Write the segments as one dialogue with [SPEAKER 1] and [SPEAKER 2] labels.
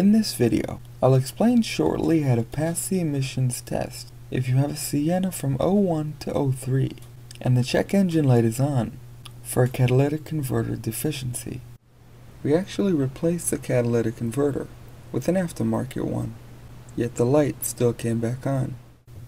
[SPEAKER 1] In this video, I'll explain shortly how to pass the emissions test if you have a Sienna from 01 to 03 and the check engine light is on for a catalytic converter deficiency. We actually replaced the catalytic converter with an aftermarket one, yet the light still came back on.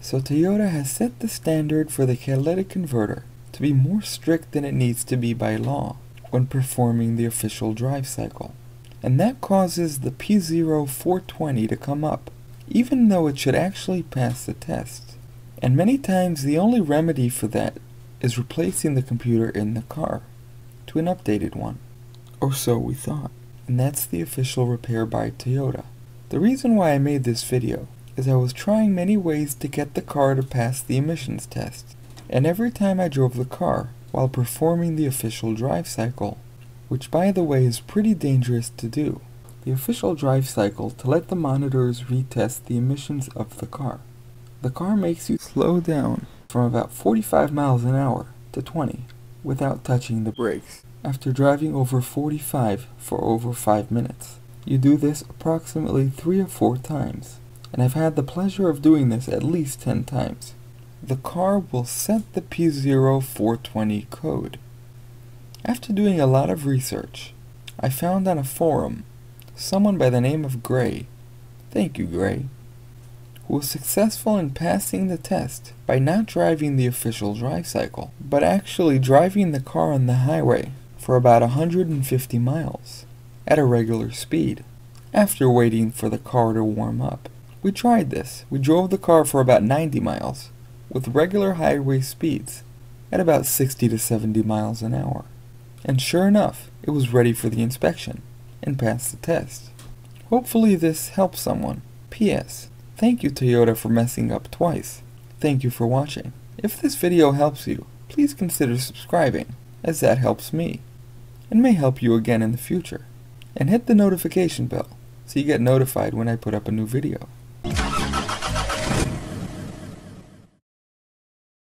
[SPEAKER 1] So Toyota has set the standard for the catalytic converter to be more strict than it needs to be by law when performing the official drive cycle. And that causes the P0 420 to come up, even though it should actually pass the test. And many times the only remedy for that is replacing the computer in the car to an updated one. Or so we thought. And that's the official repair by Toyota. The reason why I made this video is I was trying many ways to get the car to pass the emissions test. And every time I drove the car, while performing the official drive cycle, which by the way is pretty dangerous to do. The official drive cycle to let the monitors retest the emissions of the car. The car makes you slow down from about 45 miles an hour to 20 without touching the brakes after driving over 45 for over 5 minutes. You do this approximately 3 or 4 times, and I've had the pleasure of doing this at least 10 times the car will set the P0420 code. After doing a lot of research, I found on a forum someone by the name of Gray, thank you Gray, who was successful in passing the test by not driving the official drive cycle, but actually driving the car on the highway for about 150 miles at a regular speed after waiting for the car to warm up. We tried this. We drove the car for about 90 miles with regular highway speeds at about 60 to 70 miles an hour. And sure enough, it was ready for the inspection and passed the test. Hopefully this helps someone. P.S. Thank you Toyota for messing up twice. Thank you for watching. If this video helps you, please consider subscribing, as that helps me, and may help you again in the future. And hit the notification bell, so you get notified when I put up a new video.